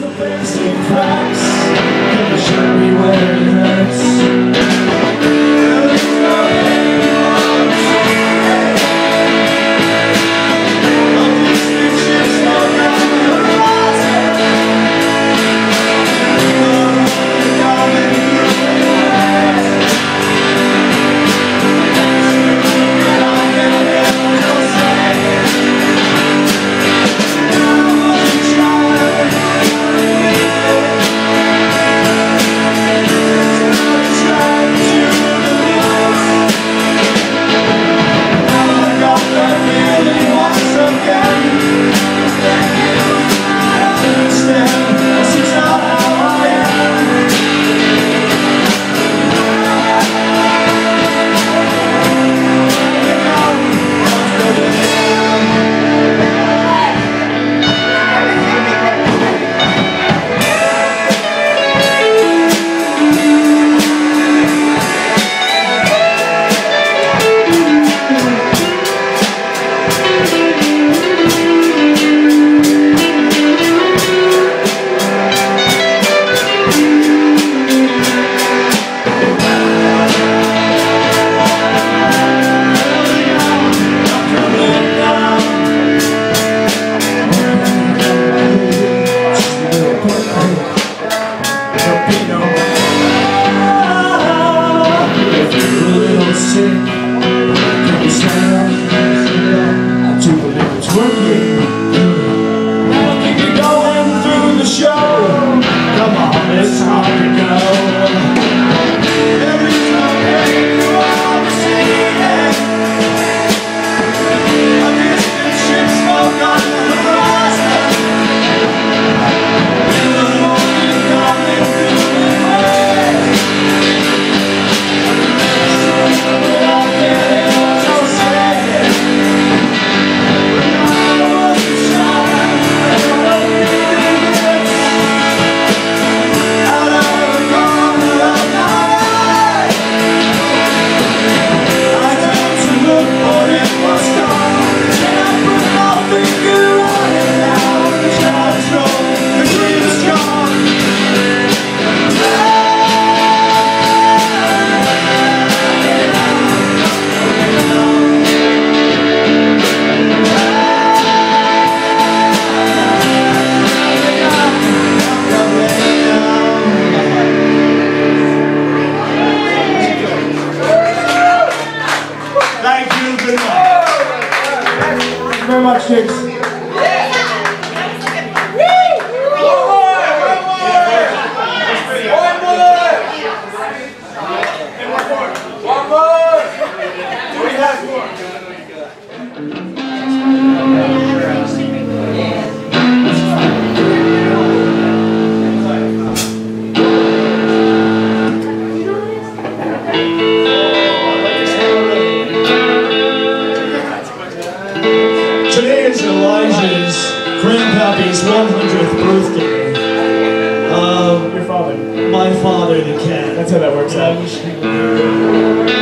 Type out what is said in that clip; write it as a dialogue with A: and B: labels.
A: the best in gonna show me where Thank you very much, James. Today's Elijah's grandpappy's 100th birthday. Um,
B: Your father.
A: My father, the cat.
B: That's how that works out.